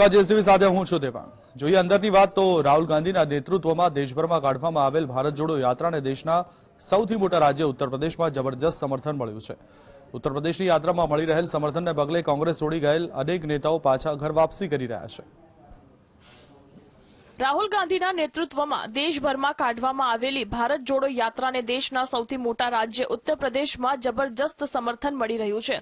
JCB સાથે હું છું દેવાંગ. જોઈએ અંદરની વાત તો રાહુલ ગાંધીના નેતૃત્વમાં દેશભરમાં કાઢવામાં આવેલ ભારત જોડો યાત્રાને દેશના સૌથી મોટા રાજ્ય ઉત્તર પ્રદેશમાં જબરજસ્ત સમર્થન મળ્યું છે. ઉત્તર પ્રદેશની યાત્રામાં મળી રહેલ સમર્થનને પગલે કોંગ્રેસ છોડી ગયેલ અનેક નેતાઓ પાછા ઘર વાપસી કરી રહ્યા છે. રાહુલ ગાંધીના નેતૃત્વમાં દેશભરમાં કાઢવામાં આવેલી ભારત જોડો યાત્રાને દેશના સૌથી મોટા રાજ્ય ઉત્તર પ્રદેશમાં જબરજસ્ત સમર્થન મળી રહ્યું છે.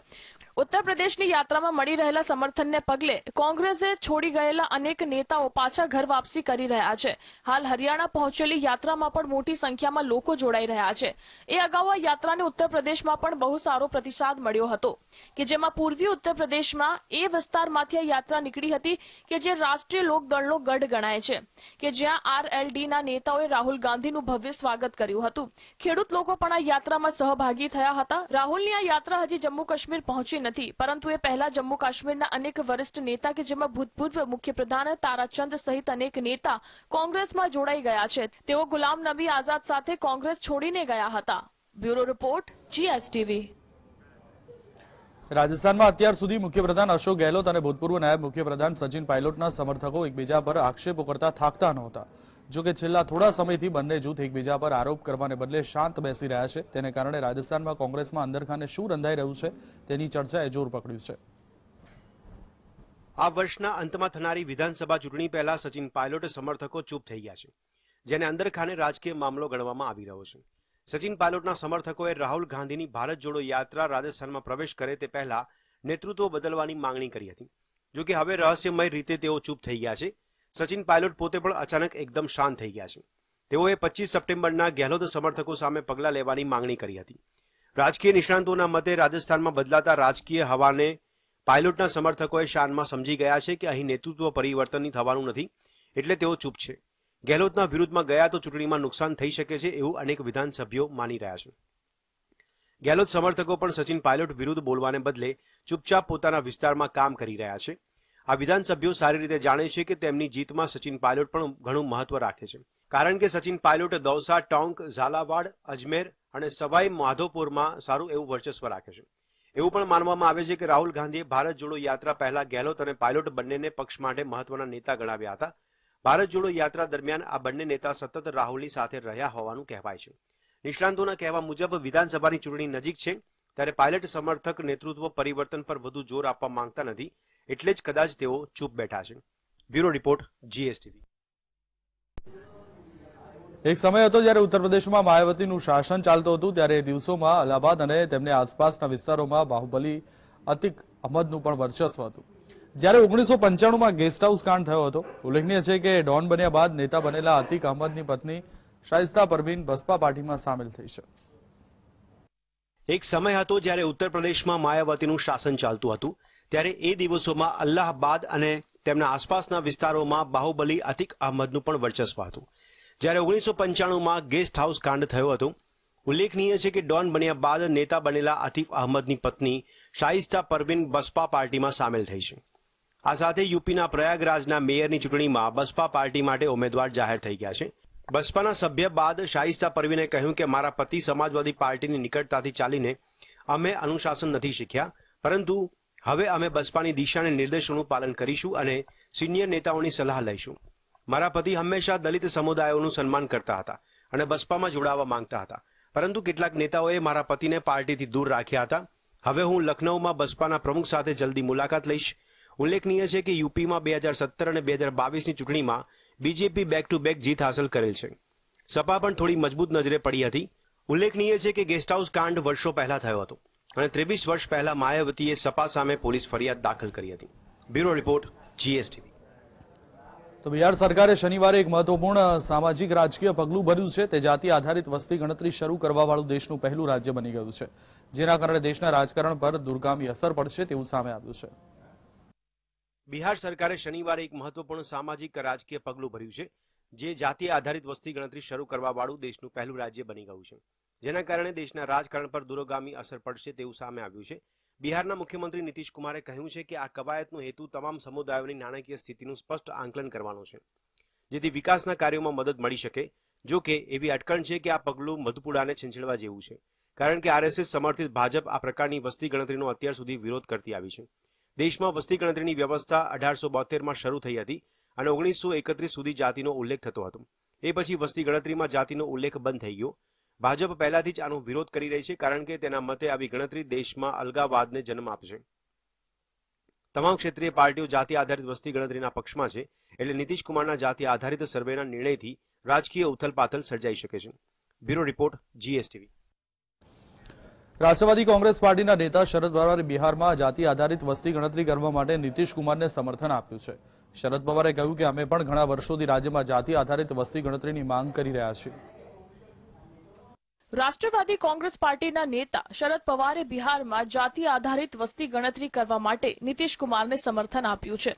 ઉત્તર પ્રદેશની યાત્રામાં મળી રહેલા સમર્થનને પગલે કોંગ્રેસે છોડી ગયેલા અનેક નેતાઓ પાછા ઘર વાપસી કરી રહ્યા છે. હાલ હરિયાણા પહોંચેલી યાત્રામાં પણ મોટી સંખ્યામાં લોકો જોડાઈ રહ્યા છે. એ અગાઉ આ યાત્રાને ઉત્તર પ્રદેશમાં પણ બહુ સારો પ્રતિસાદ મળ્યો હતો કે જેમાં પૂર્વી ઉત્તર પ્રદેશમાં એ વિસ્તારમાંથી આ યાત્રા નીકળી હતી કે જે રાષ્ટ્રીય લોકદળનો ગઢ ગણાય છે, કે જ્યાં આરએલડીના નેતાઓએ રાહુલ ગાંધીનું ભવ્ય સ્વાગત કર્યું હતું. ખેડૂત લોકો પણ આ યાત્રામાં સહભાગી થયા હતા. રાહુલની આ યાત્રા હજી જમ્મુ કાશ્મીર પહોંચી નથી. પરંતુ એ પહેલા જમ્મુ કાશ્મીરના અનેક વરિષ્ઠ નેતા કે જેમાં ભૂતપૂર્વ મુખ્યપ્રધાન તારાચંદ સહિત અનેક નેતા કોંગ્રેસમાં જોડાઈ ગયા છે. તેઓ ગુલામ નબી આઝાદ સાથે કોંગ્રેસ છોડીને ગયા હતા. Bureau report, GSTV. રાજસ્થાનમાં અત્યાર સુધી મુખ્યપ્રધાન અશોક ગેહલોત અને ભૂતપૂર્વ નાયબ મુખ્યપ્રધાન સચિન પાયલોટના સમર્થકો એકબીજા પર આક્ષેપો કરતા થાકતા નહોતા. જો કે છેલ્લા થોડા સમયથી બંને જૂથ એકબીજા પર આરોપ કરવાને બદલે શાંત બેસી રહ્યા છે. તેને કારણે રાજસ્થાનમાં કોંગ્રેસમાં અંદરખાને શું રંધાઈ રહ્યું છે તેની ચર્ચાએ જોર પકડ્યું છે. આ વર્ષના અંતમાં થનારી વિધાનસભા ચૂંટણી પહેલા સચિન પાયલોટ સમર્થકો ચૂપ થઈ ગયા છે, જેને અંદરખાને રાજકીય મામલો ગણવામાં આવી રહ્યો છે. સચિન પાયલોટના સમર્થકોએ રાહુલ ગાંધીની ભારત જોડો યાત્રા રાજસ્થાનમાં પ્રવેશ કરે તે પહેલા નેતૃત્વ બદલવાની માંગણી કરી હતી. જોકે હવે રહસ્યમય રીતે તેઓ ચૂપ થઈ ગયા છે. સચિન પાયલોટ પોતે પણ અચાનક એકદમ શાંત થઈ ગયા છે. તેઓએ પચીસ સપ્ટેમ્બરના ગેહલોત સમર્થકો સામે પગલાં લેવાની માંગણી કરી હતી. રાજકીય નિષ્ણાંતોના મતે રાજસ્થાનમાં બદલાતા રાજકીય હવાને પાયલોટના સમર્થકોએ શાનમાં સમજી ગયા છે કે અહીં નેતૃત્વ પરિવર્તન થવાનું નથી, એટલે તેઓ ચૂપ છે. ગેહલોતના વિરુદ્ધમાં ગયા તો ચૂંટણીમાં નુકસાન થઈ શકે છે એવું અનેક વિધાનસભ્યો માની રહ્યા છે. ગેહલોત સમર્થકો પણ સચિન પાયલોટ વિરુદ્ધ બોલવાને બદલે ચૂપચાપ પોતાના વિસ્તારમાં કામ કરી રહ્યા છે. આ વિધાનસભ્યો સારી રીતે જાણે છે કે તેમની જીતમાં સચિન પાયલોટ પણ ઘણું મહત્વ રાખે છે. કારણ કે સચિન પાયલોટ દૌસા, ટોંક, ઝાલાવાડ, અજમેર અને સવાઈ, માધોપુરમાં સારું એવું વર્ચસ્વ રાખે છે. એવું પણ માનવામાં આવે છે કે રાહુલ ગાંધીએ ભારત જોડો યાત્રા પહેલા ગેહલોત અને પાયલોટ બંનેને પક્ષ માટે મહત્વના નેતા ગણાવ્યા હતા. ભારત જોડો યાત્રા દરમિયાન આ બંને નેતા સતત રાહુલની સાથે રહ્યા હોવાનું કહેવાય છે. નિષ્ણાંતોના કહેવા મુજબ વિધાનસભાની ચૂંટણી નજીક છે. ત્યારે પાયલટ સમર્થક નેતૃત્વ પરિવર્તન પર વધુ જોર આપવા માંગતા નથી. એટલે જ કદાચ તેઓ ચૂપ બેઠા છે. Bureau report GSTV. એક સમય હતો જ્યારે ઉત્તર પ્રદેશમાં માયાવતીનું શાસન ચાલતું હતું ત્યારે એ દિવસોમાં અલ્હાબાદ અને તેમને આસપાસના વિસ્તારોમાં બાહુબલી અતિક અહમદનું પણ વર્ચસ્વ હતું. જ્યારે ઓગણીસો પંચાણુંમાં ગેસ્ટ હાઉસ કાંડ થયો હતો ઉલ્લેખનીય છે કે ડોન બન્યા બાદ નેતા બનેલા અતિક અહમદની પત્ની શાઇસ્તા પરવીન બસપા પાર્ટીમાં સામેલ થઈ છે. એક સમય હતો જ્યારે ઉત્તર પ્રદેશમાં માયાવતીનું શાસન ચાલતું હતું ત્યારે એ દિવસોમાં અલ્હાબાદ અને તેમના આસપાસના વિસ્તારોમાં બાહુબલી અતિક અહમદનું પણ વર્ચસ્વ હતું. જ્યારે ઓગણીસો પંચાણુંમાં ગેસ્ટ હાઉસ કાંડ થયો હતો, ઉલ્લેખનીય છે કે ડોન બન્યા બાદ નેતા બનેલા આતિફ અહમદની પત્ની શાઇસ્તા પરવીન બસપા પાર્ટીમાં સામેલ થઈ છે. આ સાથે યુપીના પ્રયાગરાજના મેયરની ચૂંટણીમાં બસપા પાર્ટી માટે ઉમેદવાર જાહેર થઈ ગયા છે. બસપાના સભ્ય બાદ શાઇસ્તા પરવીને કહ્યું કે, મારા પતિ સમાજવાદી પાર્ટીની નિકટતાથી ચાલીને અમે અનુશાસન નથી શીખ્યા, પરંતુ હવે અમે બસપાની દિશા અને નિર્દેશોનું પાલન કરીશું અને સિનિયર નેતાઓની સલાહ લઈશું. મારા પતિ હંમેશા દલિત સમુદાયોનું સન્માન કરતા હતા અને બસપામાં જોડાવા માંગતા હતા. પરંતુ કેટલાક નેતાઓએ મારા પતિને પાર્ટીથી દૂર રાખ્યા હતા. હવે હું લખનૌમાં બસપાના પ્રમુખ સાથે જલ્દી મુલાકાત લઈશ. ઉલ્લેખનીય છે કે યુપીમાં બે હજાર સત્તર અને બે હજાર બાવીસની ચૂંટણીમાં બીજેપી બેક ટુ બેક જીત હાંસલ કરેલ છે. સપા પણ થોડી મજબૂત નજરે પડી હતી. ઉલ્લેખનીય છે કે ગેસ્ટ હાઉસ કાંડ વર્ષો પહેલા થયો હતો. અને ત્રેવીસ વર્ષ પહેલા માયાવતીએ સપા સામે પોલીસ ફરિયાદ દાખલ કરી હતી. Bureau report GSTV. તો બિહાર સરકારે શનિવારે એક મહત્વપૂર્ણ સામાજિક રાજકીય પગલું ભર્યું છે. તે જાતિ આધારિત વસ્તી ગણતરી શરૂ કરવાવાળું દેશનું પહેલું રાજ્ય બની ગયું છે. જેના કારણે દેશના રાજકારણ પર દુર્ગામી અસર પડશે તેવું સામે આવ્યું છે. બિહાર સરકારે શનિવારે એક મહત્વપૂર્ણ સામાજિક રાજકીય પગલું ભર્યું છે. જે જાતિ આધારિત વસ્તી ગણતરી શરૂ કરવાવાળું દેશનું પહેલું રાજ્ય બની ગયું છે. જેના કારણે દેશના રાજકારણ પર દૂરોગામી અસર પડશે તેવું સામે આવ્યું છે. બિહારના મુખ્યમંત્રી નીતિશ કુમારે કહ્યું છે કે આ કવાયતનો હેતુ તમામ સમુદાયોની નાણાકીય સ્થિતિનું સ્પષ્ટ આંકલન કરવાનો છે, જેથી વિકાસના કાર્યોમાં મદદ મળી શકે. જો કે એવી અટકણ છે કે આ પગલું મધુપુડાને છંછેડવા જેવું છે, કારણ કે આરએસએસ સમર્થિત ભાજપ આ પ્રકારની વસ્તી ગણતરીનો અત્યાર સુધી વિરોધ કરતી આવી છે. દેશમાં વસ્તી ગણતરીની વ્યવસ્થા અઢારસો બોતેરમાં શરૂ થઈ હતી અને ઓગણીસો એકત્રીસ સુધી જાતિનો ઉલ્લેખ થતો હતો. એ પછી વસ્તી ગણતરીમાં જાતિનો ઉલ્લેખ બંધ થઈ ગયો. ભાજપ પહેલાથી જ આનો વિરોધ કરી રહી છે કારણ કે તેના મતે આવી ગણતરી દેશમાં અલગાવાદને જન્મ આપશે. તમામ ક્ષેત્રીય પાર્ટીઓ જાતિ આધારિત વસ્તી ગણતરીના પક્ષમાં છે એટલે નીતિશ કુમારના જાતિ આધારિત સર્વેના નિર્ણયથી રાજકીય ઉથલપાથલ સર્જાઈ શકે છે. Bureau report, GSTV. રાષ્ટ્રવાદી કોંગ્રેસ પાર્ટીના નેતા શરદ પવારે બિહારમાં જાતિ આધારિત વસ્તી ગણતરી કરવા માટે નીતિશ કુમારને સમર્થન આપ્યું છે. શરદ પવારે કહ્યું કે, અમે પણ ઘણા વર્ષોથી રાજ્યમાં જાતિ આધારિત વસ્તી ગણતરીની માંગ કરી રહ્યા છીએ. રાષ્ટ્રવાદી કોંગ્રેસ પાર્ટીના નેતા શરદ પવારે બિહારમાં જાતિ આધારિત વસ્તી ગણતરી કરવા માટે નીતિશ કુમારને સમર્થન આપ્યું છે.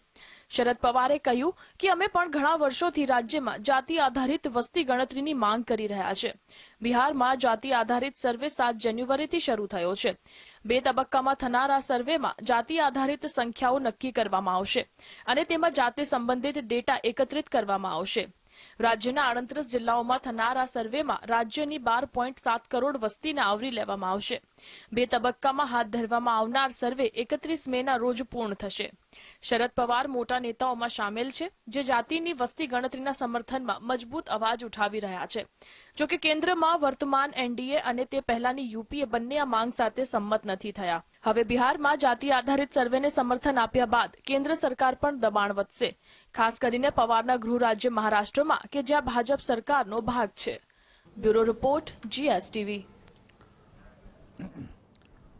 શરદ પવારે કહ્યું કે અમે પણ ઘણા વર્ષોથી રાજ્યમાં જાતિ આધારિત વસ્તી ગણતરીની માંગ કરી રહ્યા છે. બિહારમાં જાતિ આધારિત સર્વે સાત જાન્યુઆરીથી શરૂ થયો છે. બે તબક્કામાં થનારા સર્વેમાં જાતિ આધારિત સંખ્યાઓ નક્કી કરવામાં આવશે અને તેમાં જાતે સંબંધિત ડેટા એકત્રિત કરવામાં આવશે. રાજ્યના આડત્રીસ જિલ્લાઓમાં થનારા સર્વેમાં રાજ્યની બાર પોઈન્ટ સાત કરોડ વસ્તીને આવરી લેવામાં આવશે. બે તબક્કામાં હાથ ધરવામાં આવનાર સર્વે એકત્રીસ મેના રોજ પૂર્ણ થશે. શરદ પવાર મોટા નેતાઓમાં સામેલ છે, જે જાતિની વસ્તી ગણતરીના સમર્થનમાં મજબૂત અવાજ ઉઠાવી રહ્યા છે. જોકે કેન્દ્રમાં વર્તમાન એનડીએ અને તે પહેલાની યુપીએ બંને આ માંગ સાથે સંમત નથી થયા. હવે બિહારમાં જાતિ આધારિત સર્વેને સમર્થન આપ્યા બાદ કેન્દ્ર સરકાર પણ દબાણ વધશે. ખાસ કરીને પવારના ગૃહ રાજ્ય મહારાષ્ટ્રમાં, કે જ્યાં ભાજપ સરકારનો ભાગ છે. Bureau report, GSTV.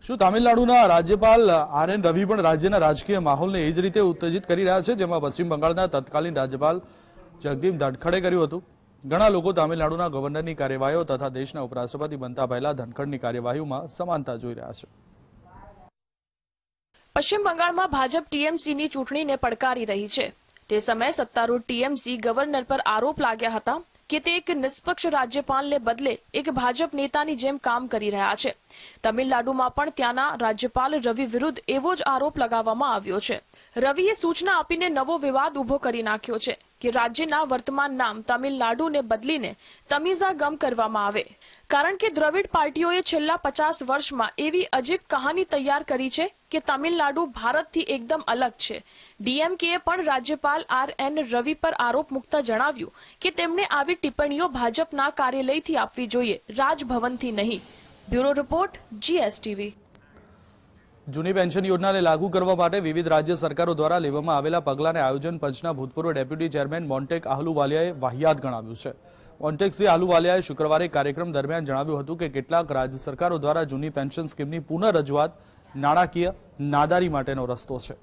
શું તામિલનાડુના રાજ્યપાલ આર એન રવિ પણ રાજ્યના રાજકીય માહોલને એ જ રીતે ઉત્તેજિત કરી રહ્યા છે, જેમાં પશ્ચિમ બંગાળના તત્કાલીન રાજ્યપાલ જગદીપ ધનખડે કર્યું હતું. ઘણા લોકો તામિલનાડુના ગવર્નરની કાર્યવાહીઓ તથા દેશના ઉપરાષ્ટ્રપતિ બનતા પહેલા ધનખડની કાર્યવાહીઓમાં સમાનતા જોઈ રહ્યા છે. પશ્ચિમ બંગાળમાં ભાજપ ટીએમસીની ચૂંટણીને પડકારી રહી છે. તે સમયે સત્તારૂઢ ટીએમસી ગવર્નર પર આરોપ લાગ્યા હતા કે તે એક નિષ્પક્ષ રાજ્યપાલને બદલે એક ભાજપ નેતાની જેમ કામ કરી રહ્યા છે. તમિલનાડુમાં પણ ત્યાંના રાજ્યપાલ રવિ વિરુદ્ધ એવો જ આરોપ લગાવવામાં આવ્યો છે. રવિએ સૂચના આપીને નવો વિવાદ ઊભો કરી નાખ્યો છે કે રાજ્યના વર્તમાન નામ તમિલનાડુને બદલીને તમિઝાગમ કરવામાં આવે. કારણ કે દ્રવિડ પાર્ટીઓએ છેલ્લા પચાસ વર્ષમાં એવી અજીબ કહાની તૈયાર કરી છે કે તમિલનાડુ ભારતથી એકદમ અલગ છે. ડીએમકેએ પણ રાજ્યપાલ આર એન રવિ પર આરોપ મુકતા જણાવ્યું કે તેમણે આવી ટિપ્પણીઓ ભાજપના કાર્યાલયથી આપવી જોઈએ, રાજભવનથી નહીં. Bureau report, GSTV. જૂની પેન્શન યોજનાને લાગુ કરવા માટે વિવિધ રાજ્ય સરકારો દ્વારા લેવામાં આવેલા પગલાંને આયોજન પંચના ભૂતપૂર્વ ડેપ્યુટી ચેરમેન મોન્ટેક આહલુવાલિયાએ વાહિયાત ગણાવ્યું છે. મોન્ટેકસિંહ આહલુવાલિયાએ શુક્રવારે કાર્યક્રમ દરમિયાન જણાવ્યું હતું કે કેટલાક રાજ્ય સરકારો દ્વારા જૂની પેન્શન સ્કીમની પુનઃ રજૂઆત નાણાકીય નાદારી માટેનો રસ્તો છે.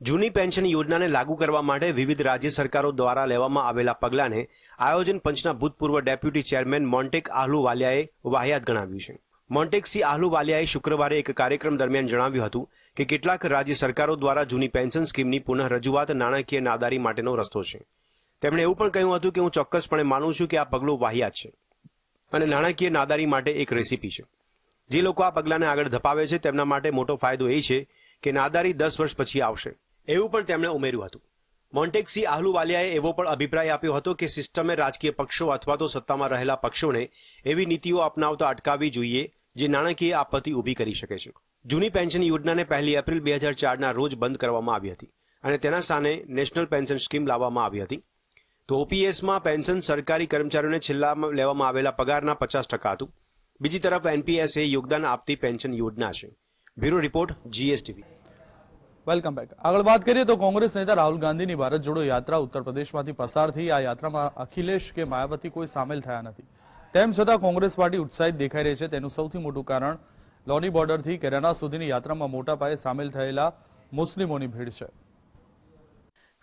જૂની પેન્શન યોજનાને લાગુ કરવા માટે વિવિધ રાજ્ય સરકારો દ્વારા લેવામાં આવેલા પગલાંને આયોજન પંચના ભૂતપૂર્વ ડેપ્યુટી ચેરમેન મોન્ટેક આહલુવાલિયાએ વાહિયાત ગણાવ્યું છે. મોન્ટેક સી આહલુવાલિયાએ શુક્રવારે એક કાર્યક્રમ દરમિયાન જણાવ્યું હતું કે કેટલાક રાજ્ય સરકારો દ્વારા જૂની પેન્શન સ્કીમની પુનઃ રજૂઆત નાણાકીય નાદારી માટેનો રસ્તો છે. તેમણે એવું પણ કહ્યું હતું કે હું ચોક્કસપણે માનું છું કે આ પગલું વાહિયાત છે. અને નાણાકીય નાદારી માટે એક રેસીપી છે. જે લોકો આ પગલાંને આગળ ધપાવે છે, તેમના માટે મોટો ફાયદો એ છે કે નાદારી દસ વર્ષ પછી આવશે. એવું પણ તેમણે ઉમેર્યું હતું. મોન્ટેક્સી આહલુવાલિયાએ એવો પણ અભિપ્રાય આપ્યો હતો કે સિસ્ટમે રાજકીય પક્ષો અથવા તો સત્તામાં રહેલા પક્ષોને એવી નીતિઓ અપનાવતા અટકાવવી જોઈએ જે નાણાકીય આપત્તિ ઊભી કરી શકે છે. જૂની પેન્શન યોજનાને પહેલી એપ્રિલ બે હજાર ચારના રોજ બંધ કરવામાં આવી હતી અને તેના સામે નેશનલ પેન્શન સ્કીમ લાવવામાં આવી હતી. તો ઓપીએસમાં પેન્શન સરકારી કર્મચારીઓને છેલ્લા લેવામાં આવેલા પગારના પચાસ ટકા હતું. બીજી તરફ એનપીએસ એ યોગદાન આપતી પેન્શન યોજના છે. Bureau report, GSTV. Welcome back. આગળ વાત કરીએ તો કોંગ્રેસ નેતા રાહુલ ગાંધીની ભારત જોડો યાત્રા ઉત્તર પ્રદેશમાંથી પસાર થઈ આ યાત્રામાં અખિલેશ કે માયાવતી કોઈ સામેલ થયા નથી. તેમ છતાં કોંગ્રેસ પાર્ટી ઉત્સાહિત દેખાઈ રહી છે. તેનું સૌથી મોટું કારણ લોની બોર્ડરથી કેરાના સુધીની યાત્રામાં મોટા પાયે સામેલ થયેલા મુસ્લિમોની ભીડ છે.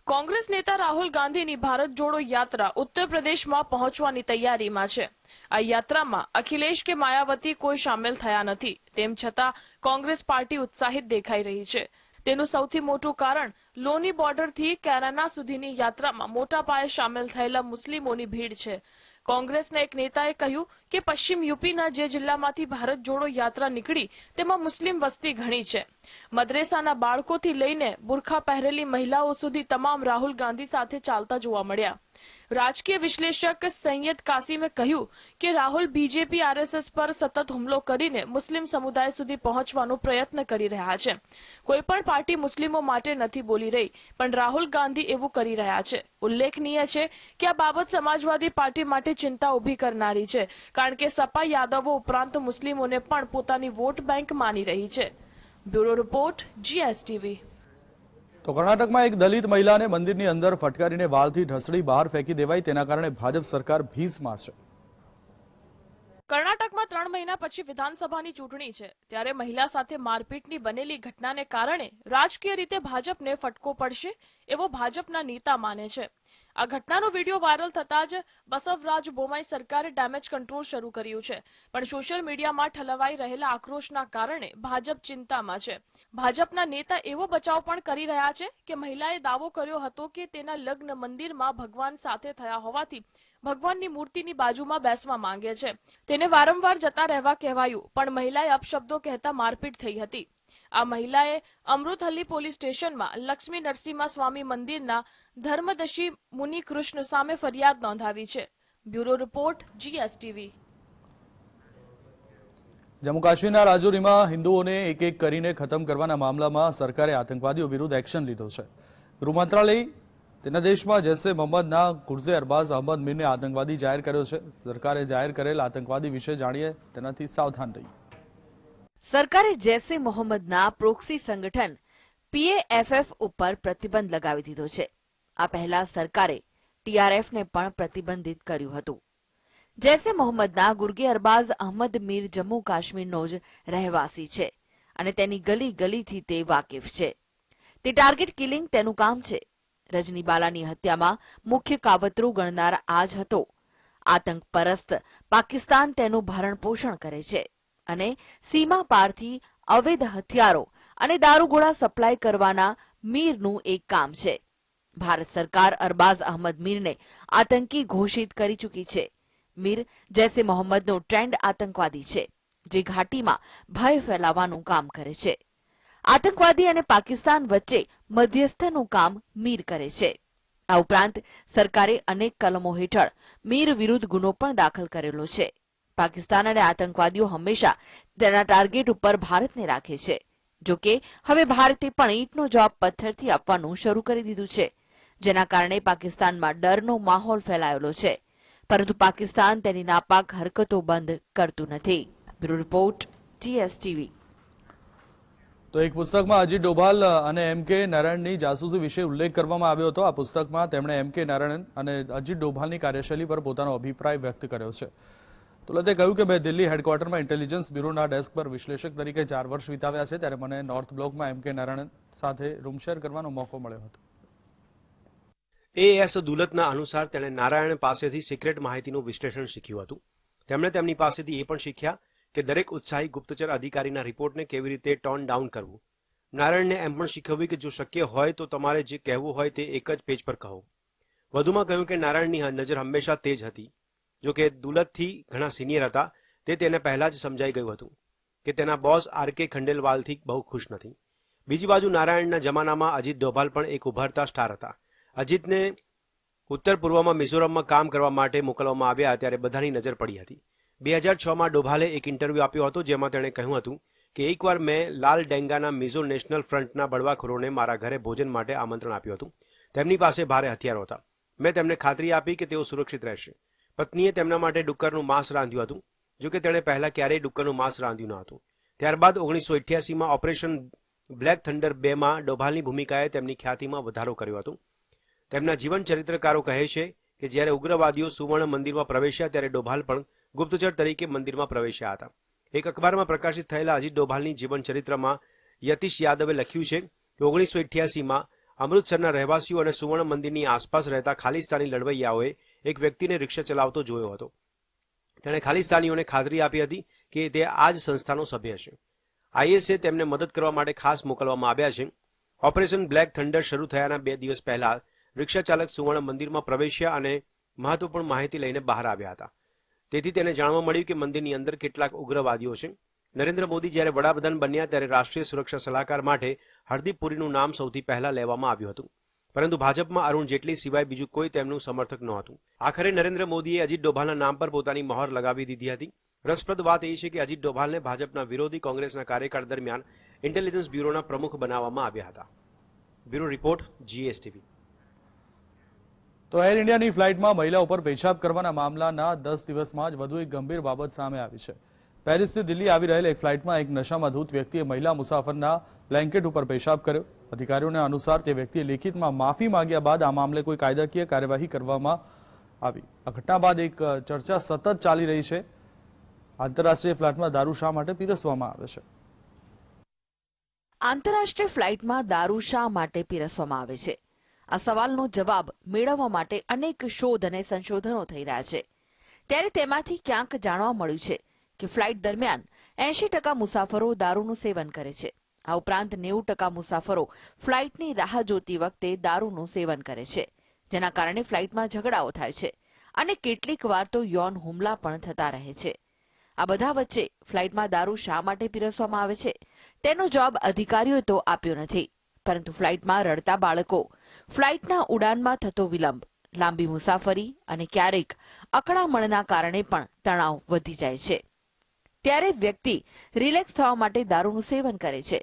કોંગ્રેસ નેતા રાહુલ ગાંધીની ભારત જોડો યાત્રા ઉત્તર પ્રદેશમાં પહોંચવાની તૈયારીમાં છે. આ યાત્રામાં અખિલેશ કે માયાવતી કોઈ સામેલ થયા નથી. તેમ છતાં કોંગ્રેસ પાર્ટી ઉત્સાહિત દેખાઈ રહી છે. તેનું સૌથી મોટું કારણ લોની બોર્ડરથી કેરાના સુધીની યાત્રામાં મોટા પાયે સામેલ થયેલા મુસ્લિમોની ભીડ છે. કોંગ્રેસના એક નેતાએ કહ્યું કે પશ્ચિમ યુપીના જે જિલ્લામાંથી ભારત જોડો યાત્રા નીકળી, તેમાં મુસ્લિમ વસ્તી ઘણી છે. મદ્રેસાના બાળકોથી લઈને બુરખા પહેરેલી મહિલાઓ સુધી તમામ રાહુલ ગાંધી સાથે ચાલતા જોવા મળ્યા. રાજકીય વિશ્લેષક સૈયદ કાસિમે કહ્યું કે રાહુલ બીજેપી, આરએસએસ પર સતત હુમલો કરીને મુસ્લિમ સમુદાય સુધી પહોંચવાનો પ્રયત્ન કરી રહ્યા છે. કોઈ પણ પાર્ટી મુસ્લિમો માટે નથી બોલી રહી, પણ રાહુલ ગાંધી એવું કરી રહ્યા છે. ઉલ્લેખનીય છે કે આ બાબત સમાજવાદી પાર્ટી માટે ચિંતા ઊભી કરનારી છે, કારણ કે સપા યાદવો ઉપરાંત મુસ્લિમોને પણ પોતાની વોટ બેંક માની રહી છે. Bureau report, GSTV. તો કર્ણાટકમાં એક દલિત મહિલાને મંદિરની અંદર ફટકારીને વાળથી ઢસડી બહાર ફેંકી દેવાઈ, તેના કારણે ભાજપ સરકાર ભીસમાં છે કર્ણાટકમાં ત્રણ મહિના પછી વિધાનસભાની ચૂંટણી છે. ત્યારે મહિલા સાથે મારપીટની બનેલી ઘટનાને કારણે રાજકીય રીતે ભાજપને ફટકો પડશે એવો ભાજપના નેતા માને છે. આ ઘટનાનો વીડિયો વાયરલ થતા જ બસવરાજ બોમાઈ સરકારે ડેમેજ કંટ્રોલ શરૂ કર્યું છે. પણ સોશિયલ મીડિયામાં ઠલવાઈ રહેલા આક્રોશના કારણે ભાજપ ચિંતામાં છે. ભાજપના નેતા એવો બચાવ પણ કરી રહ્યા છે કે મહિલાએ દાવો કર્યો હતો કે તેના લગ્ન મંદિરમાં ભગવાન સાથે થયા હોવાથી ભગવાનની મૂર્તિની બાજુમાં બેસવા માંગે છે. તેને વારંવાર જતા રહેવા કહેવાયું, પણ મહિલાએ અપશબ્દો કહેતા મારપીટ થઈ હતી. આ મહિલાએ અમૃતહલ્લી પોલીસ સ્ટેશનમાં લક્ષ્મી નરસિંહ સ્વામી મંદિરના ધર્મદશી મુનિ કૃષ્ણ સામે ફરિયાદ નોંધાવી છે. Bureau report, GSTV. જમ્મુ કાશ્મીરના રાજૌરીમાં હિન્દુઓને એક એક કરીને ખતમ કરવાના મામલામાં સરકારે આતંકવાદીઓ વિરુદ્ધ એક્શન લીધો છે. ગૃહ મંત્રાલય તેના દેશમાં જૈસે મોહમ્મદના ગુર્જે અરબાઝ અહમદ મીરને આતંકવાદી જાહેર કર્યો છે. સરકારે જાહેર કરેલ આતંકવાદી વિશે જાણીએ તેનાથી સાવધાન રહીએ. સરકારે જૈસે મોહમ્મદના પ્રોક્સી સંગઠન પીએએફએફ ઉપર પ્રતિબંધ લગાવી દીધો છે. આ પહેલા સરકારે ટીઆરએફને પણ પ્રતિબંધિત કર્યું હતું. જૈસે મોહમ્મદના ગુર્ગે અરબાઝ અહમદ મીર જમ્મુ કાશ્મીરનો જ રહેવાસી છે અને તેની ગલી ગલીથી તે વાકેફ છે. તે ટાર્ગેટ કિલિંગ તેનું કામ છે. રજનીબાલાની હત્યામાં મુખ્ય કાવતરું ગણનાર આ જ હતો. આતંક પરસ્ત પાકિસ્તાન તેનું ભરણ પોષણ કરે છે. અને સીમા પારથી અવૈધ હથિયારો અને દારૂગોળા સપ્લાય કરવાના મીરનું એક કામ છે. ભારત સરકાર અરબાઝ અહમદ મીરને આતંકી ઘોષિત કરી ચૂકી છે. મીર જૈસે મોહમ્મદનો ટ્રેન્ડ આતંકવાદી છે, જે ઘાટીમાં ભય ફેલાવવાનું કામ કરે છે. આતંકવાદી અને પાકિસ્તાન વચ્ચે મધ્યસ્થનું કામ મીર કરે છે. આ ઉપરાંત સરકારે અનેક કલમો હેઠળ મીર વિરુદ્ધ ગુનો પણ દાખલ કરેલો છે. પાકિસ્તાન અને આતંકવાદીઓ હંમેશા તેના ટાર્ગેટ ઉપર ભારતને રાખે છે. જો હવે ભારતે પણ ઈંટનો જવાબ પથ્થરથી આપવાનું શરૂ કરી દીધું છે, જેના કારણે પાકિસ્તાનમાં ડરનો માહોલ ફેલાયેલો છે. પરંતુ પાકિસ્તાન તેની નાપાક હરકતો બંધ કરતું નથી. બ્યુરો રિપોર્ટ જીએસટીવી તો એક પુસ્તકમાં અજીત ડોભાલ અને એમ કે નારાયણની જાસૂસી વિશે ઉલ્લેખ કરવામાં આવ્યો હતો. આ પુસ્તકમાં તેમણે એમ કે નારાયણ અને અજીત ડોભાલની કાર્યશૈલી પર પોતાનો અભિપ્રાય વ્યક્ત કર્યો છે. તુલતે કહ્યું કે મેં દિલ્હી હેડક્વાર્ટરમાં ઇન્ટેલિજન્સ બ્યુરોના ડેસ્ક પર વિશ્લેષક તરીકે ચાર વર્ષ વિતાવ્યા છે. ત્યારે મને નોર્થ બ્લોકમાં એમ કે નારાયણ સાથે રૂમ શેર કરવાનો મોકો મળ્યો હતો. એએસ દુલતના અનુસાર તેણે નારાયણ પાસેથી સિક્રેટ માહિતીનું વિશ્લેષણ શીખ્યું હતું. તેમણે તેમની પાસેથી એ પણ શીખ્યા કે દરેક ઉત્સાહી ગુપ્તચર અધિકારીના રિપોર્ટને કેવી રીતે ટોન ડાઉન કરવું. નારાયણને એમ પણ શીખવ્યું કે જો શક્ય હોય તો તમારે જે કહેવું હોય તે એક જ પેજ પર કહો. વધુમાં કહ્યું કે નારાયણની નજર હંમેશા તેજ હતી. જો કે દુલતથી ઘણા સિનિયર હતા, તે તેને પહેલા જ સમજાઈ ગયું હતું કે તેના બોસ આર કે ખંડેલવાલથી બહુ ખુશ નથી. બીજી બાજુ નારાયણના જમાનામાં અજીત ડોભાલ પણ એક ઉભરતા સ્ટાર હતા. અજીતને ઉત્તર પૂર્વમાં મિઝોરમમાં કામ કરવા માટે મોકલવામાં આવ્યા ત્યારે બધાની નજર પડી હતી. બે હજાર છમાં ડોભાલે એક ઇન્ટરવ્યૂ આપ્યો હતો જેમાં તેણે કહ્યું હતું કે એકવાર મેં લાલ ડેંગાના મિઝો નેશનલ ફ્રન્ટના બળવાખોરોને મારા ઘરે ભોજન માટે આમંત્રણ આપ્યું હતું. તેમની પાસે ભારે હથિયારો હતા. મેં તેમને ખાતરી આપી કે તેઓ સુરક્ષિત રહેશે. પત્નીએ તેમના માટે ડુક્કરનું માંસ રાંધ્યું હતું, જો કે તેણે પહેલા ક્યારેય ડુક્કરનું માંસ રાંધ્યું ન હતું. ત્યારબાદ ઓગણીસો અઠ્યાસીમાં ઓપરેશન બ્લેક થંડર બેમાં ડોભાલની ભૂમિકાએ તેમની ખ્યાતિમાં વધારો કર્યો હતો. તેમના જીવન ચરિત્રકારો કહે છે કે જ્યારે ઉગ્રવાદીઓ સુવર્ણ મંદિરમાં પ્રવેશ્યા ત્યારે ડોભાલ પણ ગુપ્તચર તરીકે મંદિરમાં પ્રવેશ્યા હતા. એક અખબારમાં પ્રકાશિત થયેલા અજીત ડોભાલની જીવન ચરિત્રમાં યતીશ યાદવે લખ્યું છે કે ઓગણીસો અઠ્યાસીમાં અમૃતસરના રહેવાસીઓ અને સુવર્ણ મંદિરની આસપાસ રહેતા ખાલિસ્તાની લડવૈયાઓએ એક વ્યક્તિને રિક્ષા ચલાવતો જોયો હતો. તેણે ખાલિસ્તાનીઓને ખાતરી આપી હતી કે તે આ જ સંસ્થાનો સભ્ય છે. આઈએસએ તેમને મદદ કરવા માટે ખાસ મોકલવામાં આવ્યા છે. ઓપરેશન બ્લેક થંડર શરૂ થયાના બે દિવસ પહેલા રિક્ષા ચાલક સુવર્ણ મંદિરમાં પ્રવેશ્યા અને મહત્વપૂર્ણ માહિતી લઈને બહાર આવ્યા હતા. તેથી તેને જાણવા મળ્યું કે મંદિરની અંદર કેટલાક ઉગ્રવાદીઓ છે. નરેન્દ્ર મોદી જ્યારે વડાપ્રધાન બન્યા ત્યારે રાષ્ટ્રીય સુરક્ષા સલાહકાર માટે હરદીપ પુરીનું નામ સૌથી પહેલા લેવામાં આવ્યું હતું. પરંતુ ભાજપમાં અરુણ જેટલી સિવાય બીજું કોઈ તેમનું સમર્થક નહોતું. આખરે નરેન્દ્ર મોદીએ અજીત ડોભાલના નામ પર પોતાની મહોર લગાવી દીધી હતી. રસપ્રદ વાત એ છે કે અજીત ડોભાલને ભાજપના વિરોધી કોંગ્રેસના કાર્યકાળ દરમિયાન ઇન્ટેલિજન્સ બ્યુરોના પ્રમુખ બનાવવામાં આવ્યા હતા. Bureau report, GSTV. તો એર ઇન્ડિયાની ફ્લાઇટમાં મહિલા ઉપર પેશાબ કરવાના મામલાના દસ દિવસમાં જ વધુ એક ગંભીર બાબત સામે આવી છે. પેરિસથી દિલ્હી આવી રહેલ એક ફ્લાઇટમાં એક નશામાં ધૂત વ્યક્તિએ મહિલા મુસાફરના બ્લેન્કેટ ઉપર પેશાબ કર્યો. અધિકારીઓના અનુસાર તે વ્યક્તિએ લેખિતમાં માફી માંગ્યા બાદ આ મામલે કોઈ કાયદાકીય કાર્યવાહી કરવામાં આવી. આ ઘટના બાદ એક ચર્ચા સતત ચાલી રહી છે. આંતરરાષ્ટ્રીય ફ્લેટમાં દારૂ શા માટે પીરસવામાં આવે છે? આંતરરાષ્ટ્રીય ફ્લાઇટમાં દારૂ શા માટે પીરસવામાં આવે છે? આ સવાલનો જવાબ મેળવવા માટે અનેક શોધ અને સંશોધનો થઈ રહ્યા છે. ત્યારે તેમાંથી ક્યાંક જાણવા મળ્યું છે કે ફ્લાઇટ દરમિયાન એંશી ટકા મુસાફરો દારૂનું સેવન કરે છે. આ ઉપરાંત નેવું ટકા મુસાફરો ફ્લાઇટની રાહ જોતી વખતે દારૂનું સેવન કરે છે, જેના કારણે ફ્લાઇટમાં ઝઘડાઓ થાય છે અને કેટલીક વાર તો યૌન હુમલા પણ થતા રહે છે. આ બધા વચ્ચે ફ્લાઇટમાં દારૂ શા માટે પીરસવામાં આવે છે? તેનો જવાબ અધિકારીઓએ તો આપ્યો નથી, પરંતુ ફ્લાઇટમાં રડતા બાળકો ફ્લાઇટના ઉડાનમાં થતો વિલંબ, લાંબી મુસાફરી અને ક્યારેક અકળામણના કારણે પણ તણાવ વધી જાય છે. ત્યારે વ્યક્તિ રિલેક્સ થવા માટે દારૂનું સેવન કરે છે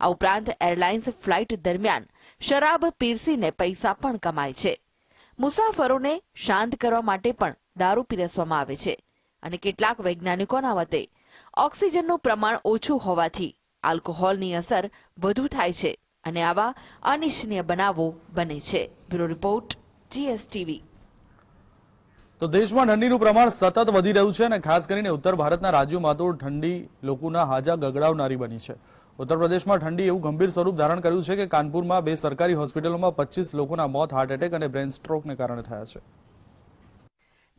આ ઉપરાંત એરલાઇન્સ ફ્લાઇટ દરમિયાન શરાબ પીરસીને પૈસા પણ કમાય છે. મુસાફરોને શાંત કરવા માટે પણ દારૂ પીરસવામાં આવે છે અને કેટલાક વૈજ્ઞાનિકોના મતે ઓક્સિજનનું પ્રમાણ ઓછું હોવાથી આલ્કોહોલની અસર વધુ થાય છે અને આવા અનિચ્છનીય બનાવો બને છે. Bureau report, GSTV. તો દેશમાં ઠંડીનું પ્રમાણ સતત વધી રહ્યું છે અને ખાસ કરીને ઉત્તર ભારતના રાજ્યોમાં તો ઠંડી લોકોના હાજા ગગડાવનારી બની છે. ઉત્તર પ્રદેશમાં ઠંડી એવું ગંભીર સ્વરૂપ ધારણ કર્યું છે કે કાનપુરમાં બે સરકારી હોસ્પિટલોમાં પચીસ લોકોના મોત હાર્ટ એટેક અને બ્રેન સ્ટ્રોકને કારણે થયા છે.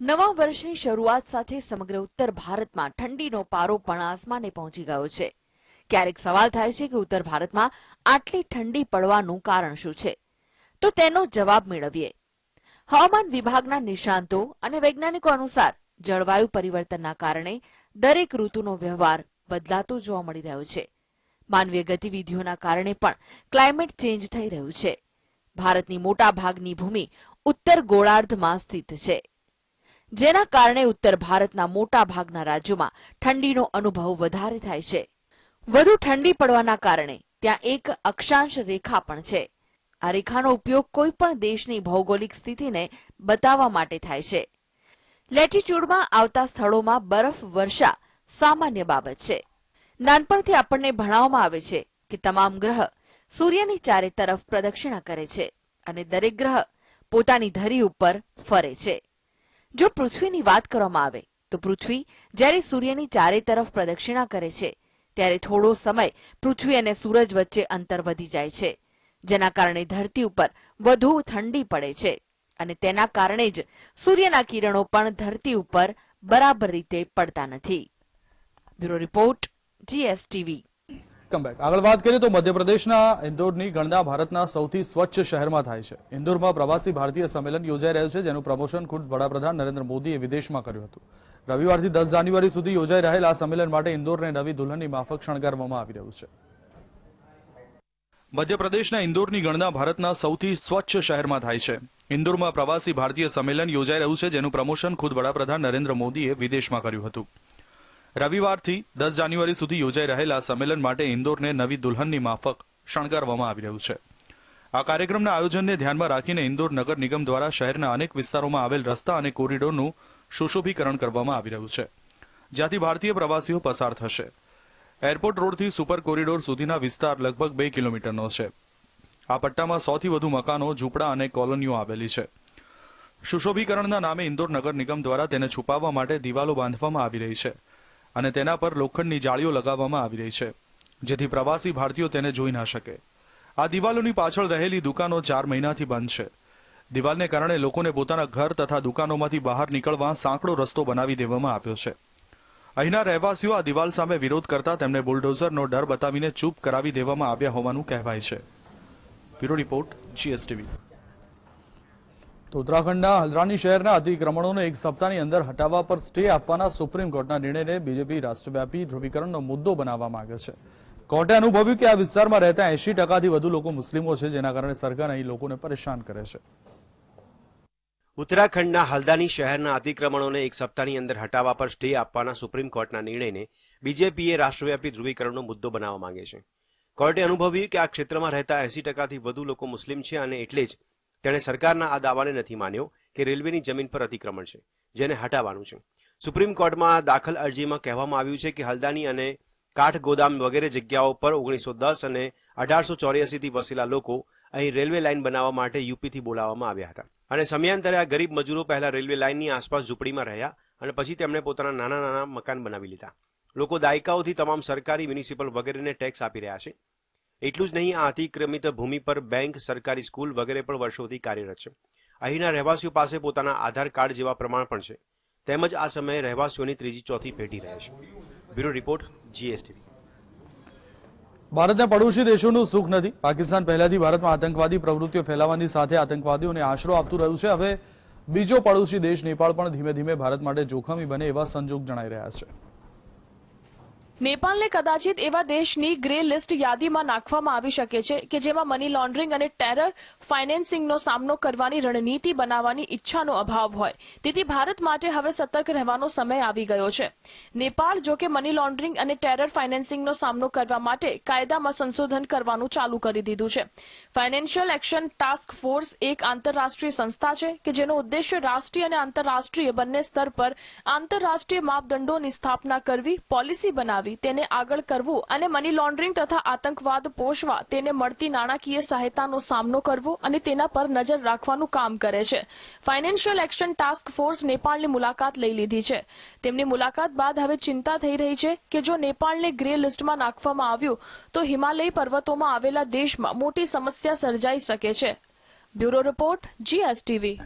નવા વર્ષની શરૂઆત સાથે સમગ્ર ઉત્તર ભારતમાં ઠંડીનો પારો પણ આસમાને પહોંચી ગયો છે. ક્યારેક સવાલ થાય છે કે ઉત્તર ભારતમાં આટલી ઠંડી પડવાનું કારણ શું છે? તો તેનો જવાબ મેળવીએ. હવામાન વિભાગના નિષ્ણાંતો અને વૈજ્ઞાનિકો અનુસાર જળવાયુ પરિવર્તનના કારણે દરેક ઋતુનો વ્યવહાર બદલાતો જોવા મળી રહ્યો છે. માનવીય ગતિવિધિઓના કારણે પણ ક્લાઇમેટ ચેન્જ થઈ રહ્યું છે. ભારતની મોટા ભાગની ભૂમિ ઉત્તર ગોળાર્ધમાં સ્થિત છે. જેના કારણે ઉત્તર ભારતના મોટા ભાગના રાજ્યોમાં ઠંડીનો અનુભવ વધારે થાય છે. વધુ ઠંડી પડવાના કારણે ત્યાં એક અક્ષાંશ રેખા પણ છે. આ રેખાનો ઉપયોગ કોઈ પણ દેશની ભૌગોલિક સ્થિતિને બતાવવા માટે થાય છે. લેટિટ્યુડમાં આવતા સ્થળોમાં બરફ વર્ષા સામાન્ય બાબત છે. નાનપણથી આપણને ભણાવવામાં આવે છે કે તમામ ગ્રહ સૂર્યની ચારે તરફ પ્રદક્ષિણા કરે છે અને દરેક ગ્રહ પોતાની ધરી ઉપર ફરે છે. જો પૃથ્વીની વાત કરવામાં આવે, તો પૃથ્વી જ્યારે સૂર્યની ચારે તરફ પ્રદક્ષિણા કરે છે, ત્યારે થોડો સમય પૃથ્વી અને સૂરજ વચ્ચે અંતર વધી જાય છે, જેના કારણે ધરતી ઉપર વધુ ઠંડી પડે છે અને તેના કારણે જ સૂર્યના કિરણો પણ ધરતી ઉપર બરાબર રીતે પડતા નથી. બ્યુરો રિપોર્ટ જીએસટીવી આગળ વાત કરીએ તો મધ્યપ્રદેશના ઇન્દોરની ગણના ભારતના સૌથી સ્વચ્છ શહેરમાં થાય છે. ઇન્દોરમાં પ્રવાસી ભારતીય સંમેલન યોજાઈ રહ્યું છે, જેનું પ્રમોશન ખુદ વડાપ્રધાન નરેન્દ્ર મોદીએ વિદેશમાં કર્યું હતું. રવિવારથી દસ જાન્યુઆરી સુધી યોજાઈ રહેલા આ સંમેલન માટે ઇન્દોરને નવી દુલ્હનની માફક શણગારવામાં આવી રહ્યું છે. મધ્યપ્રદેશના ઇન્દોરની ગણના ભારતના સૌથી સ્વચ્છ શહેરમાં થાય છે. ઇન્દોરમાં પ્રવાસી ભારતીય સંમેલન યોજાઈ રહ્યું છે, જેનું પ્રમોશન ખુદ વડાપ્રધાન નરેન્દ્ર મોદીએ વિદેશમાં કર્યું હતું. રવિવારથી દસ જાન્યુઆરી સુધી યોજાઈ રહેલા સંમેલન માટે ઇન્દોરને નવી દુલ્હનની માફક શણગારવામાં આવી રહ્યું છે. આ કાર્યક્રમના આયોજનને ધ્યાનમાં રાખીને ઇન્દોર નગર નિગમ દ્વારા શહેરના અનેક વિસ્તારોમાં આવેલ રસ્તા અને કોરિડોરનું સુશોભીકરણ કરવામાં આવી રહ્યું છે. જ્યાંથી ભારતીય પ્રવાસીઓ પસાર થશે. એરપોર્ટ રોડથી સુપર કોરિડોર સુધીના વિસ્તાર લગભગ બે કિલોમીટરનો છે. આ પટ્ટામાં સૌથી વધુ મકાનો, ઝૂંપડા અને કોલોનીઓ આવેલી છે. સુશોભીકરણના નામે ઇન્દોર નગર નિગમ દ્વારા તેને છુપાવવા માટે દિવાલો બાંધવામાં આવી રહી છે. અને તેના પર લોખંડની જાળીઓ લગાવવામાં આવી રહી છે, જેથી પ્રવાસી ભારતીયો તેને જોઈ ના શકે. આ દિવાલોની પાછળ રહેલી દુકાનો ચાર મહિનાથી બંધ છે. દિવાલને કારણે લોકોને પોતાના ઘર તથા દુકાનોમાંથી બહાર નીકળવા સાંકડો રસ્તો બનાવી દેવામાં આવ્યો છે. અહીંના રહેવાસીઓ આ દિવાલ સામે વિરોધ કરતા તેમને બુલડોઝરનો ડર બતાવીને ચૂપ કરાવી દેવામાં આવ્યા હોવાનું કહેવાય છે. Bureau report, GSTV. તો ઉત્તરાખંડના હલ્દ્રાની શહેરના અતિક્રમણોને એક સપ્તાહની અંદર હટાવવા પર સ્ટે આપવાના સુપ્રીમ કોર્ટના નિર્ણયને બીજેપી રાષ્ટ્રવ્યાપી ધ્રુવીકરણનો મુદ્દો બનાવવા માંગે છે. કોર્ટે અનુભવ્યું કે આ વિસ્તારમાં રહેતા એંશી ટકાથી વધુ લોકો મુસ્લિમો છે, જેના કારણે સરકાર અહીં લોકોને પરેશાન કરે છે. ઉત્તરાખંડના હલ્દાની શહેરના અતિક્રમણોને એક સપ્તાહની અંદર હટાવવા પર સ્ટે આપવાના સુપ્રીમ કોર્ટના નિર્ણયને બીજેપીએ રાષ્ટ્રવ્યાપી ધ્રુવીકરણનો મુદ્દો બનાવવા માંગે છે. કોર્ટે અનુભવ્યું કે આ ક્ષેત્રમાં રહેતા એસી ટકાથી વધુ લોકો મુસ્લિમ છે અને એટલે જ તેણે સરકારના આ દાવાને નથી માન્યો કે રેલવેની જમીન પર અતિક્રમણ છે, જેને હટાવવાનું છે. સુપ્રીમ કોર્ટમાં દાખલ અરજીમાં કહેવામાં આવ્યું છે કે હલ્દાની અને કાઠ ગોદામ વગેરે જગ્યાઓ પર ઓગણીસો દસ અને અઢારસો ચોર્યાસીથી વસેલા લોકો અહીં રેલવે લાઇન બનાવવા માટે યુપીથી બોલાવવામાં આવ્યા હતા. અને સમયાંતરે આ ગરીબ મજૂરો પહેલા રેલવે લાઇનની આસપાસ ઝૂંપડીમાં રહ્યા અને પછી તેમણે પોતાના નાના નાના મકાન બનાવી લીધા. લોકો દાયકાઓથી તમામ સરકારી, મ્યુનિસિપલ વગેરેને ટેક્સ આપી રહ્યા છે. એટલું જ નહીં, આ અતિક્રમિત ભૂમિ પર બેંક, સરકારી સ્કૂલ વગેરે પણ વર્ષોથી કાર્યરત છે. અહીંના રહેવાસીઓ પાસે પોતાના આધાર કાર્ડ જેવા પ્રમાણ પણ છે. તેમજ આ સમયે રહેવાસીઓની ત્રીજી ચોથી પેઢી રહે છે. Bureau report, GSTV. ભારતના પડોશી દેશોનું સુખ નથી. પાકિસ્તાન પહેલાથી ભારતમાં આતંકવાદી પ્રવૃત્તિઓ ફેલાવવાની સાથે આતંકવાદીઓને આશરો આપતું રહ્યું છે. હવે બીજો પડોશી દેશ નેપાળ પણ ધીમે ધીમે ભારત માટે જોખમી બને એવા સંજોગ જણાઈ રહ્યા છે. નેપાળને કદાચિત એવા દેશની ગ્રે લિસ્ટ યાદીમાં નાખવામાં આવી શકે છે કે જેમાં મની લોન્ડરિંગ અને ટેરર ફાઇનાન્સિંગનો સામનો કરવાની રણનીતિ બનાવવાની ઈચ્છાનો અભાવ હોય. તેથી ભારત માટે હવે સતર્ક રહેવાનો સમય આવી ગયો છે. નેપાળ જો કે મની લોન્ડરિંગ અને ટેરર ફાઇનાન્સિંગનો સામનો કરવા માટે કાયદામાં સંશોધન કરવાનું ચાલુ કરી દીધું છે. ફાઇનાન્શિયલ એક્શન ટાસ્ક ફોર્સ એક આંતરરાષ્ટ્રીય સંસ્થા છે કે જેનો ઉદ્દેશ્ય રાષ્ટ્રીય અને આંતરરાષ્ટ્રીય બંને સ્તર પર આંતરરાષ્ટ્રીય માપદંડોની સ્થાપના કરવી, પોલિસી બનાવવી તેને આગળ કરવું અને મની લોન્ડરિંગ તથા આતંકવાદ પોષવા તેને મળતી નાણાકીય સહાયતાનો સામનો કરવો અને તેના પર નજર રાખવાનું કામ કરે છે. ફાઇનાન્શિયલ એક્શન ટાસ્ક ફોર્સ નેપાળની મુલાકાત લઈ લીધી છે. તેમની મુલાકાત બાદ હવે ચિંતા થઈ રહી છે કે જો નેપાળને ગ્રે લિસ્ટમાં નાખવામાં આવ્યું, તો હિમાલય પર્વતોમાં આવેલા દેશમાં મોટી સમસ્યા સર્જાઈ શકે છે. Bureau report GSTV